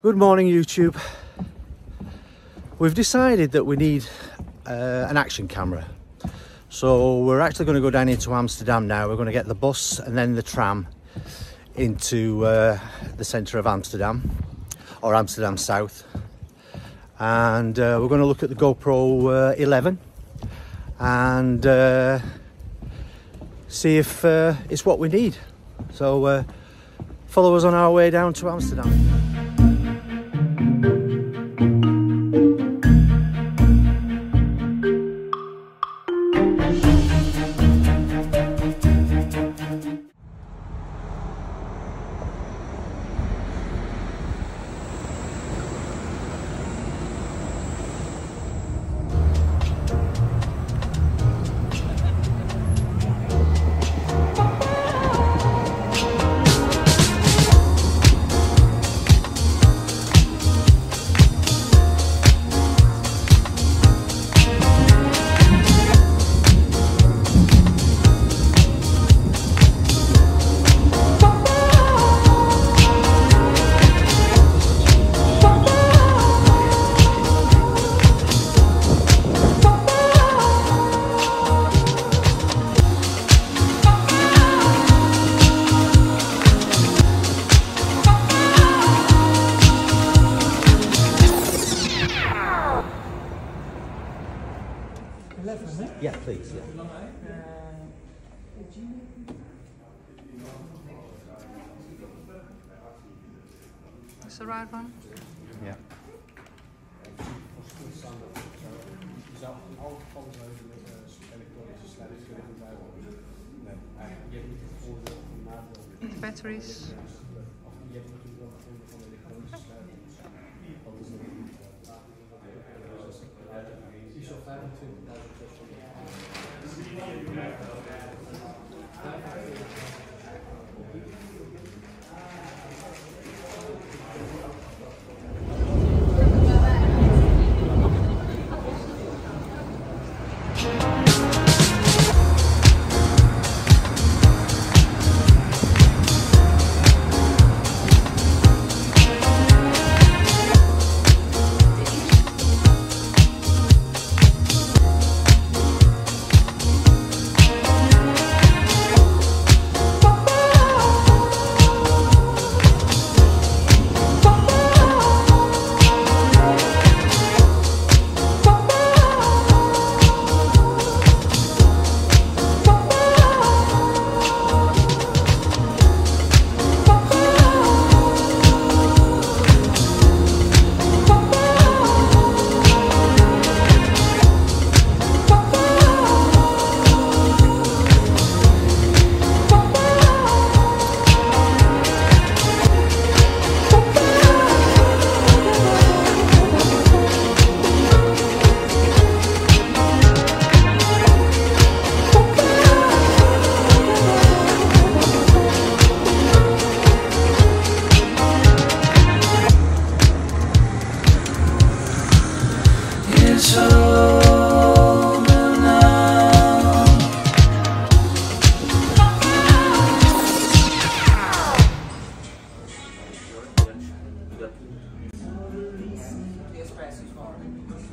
Good morning YouTube. We've decided that we need uh, an action camera. So we're actually going to go down into Amsterdam now. We're going to get the bus and then the tram into uh, the centre of Amsterdam or Amsterdam South. And uh, we're going to look at the GoPro uh, 11 and uh, see if uh, it's what we need. So follow us on our way down to Amsterdam. Yeah, please, yeah. That's the right one? Yeah. Batteries.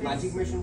Magic mission.